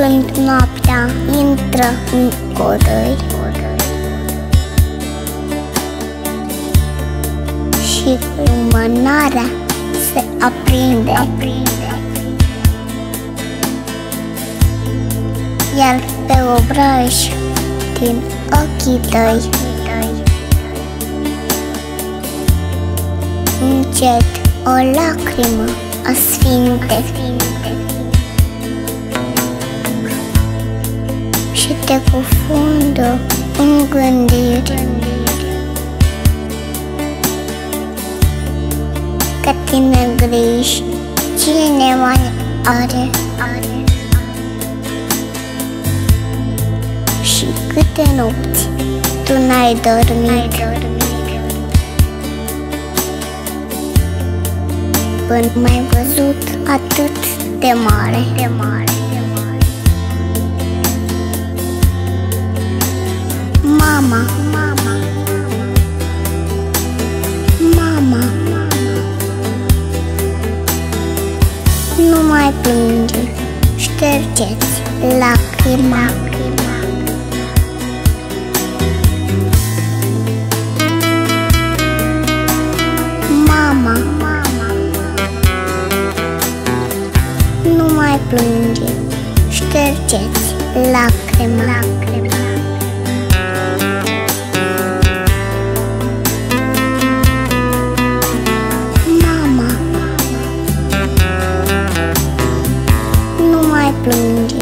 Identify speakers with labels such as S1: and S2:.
S1: când noaptea intră în codăi Și lumânarea se aprinde, aprinde. Iar pe obraj din ochii tăi Încet o lacrimă asfinte Și te cufundă în gândiri Că tine griji cine mai are? Și câte nopți tu n-ai dormit? Până mai văzut atât de mare, de mare, de mare. Mama, mama, mama, nu mai plânge, ștergeți lacrima. Mama, mama, nu mai plânge, ștergeți lacrima. blue.